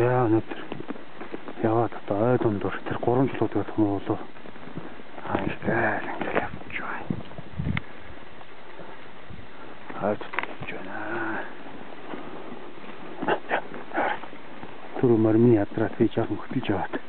яа өнөөдөр яваад одоо ой дундуур тэр 3 жилүүд гэх юм уу аа ингээл ингээл явж байна. Хаад явж байна. Түрүү мармын ядраад би жоохон хөтлж яваад.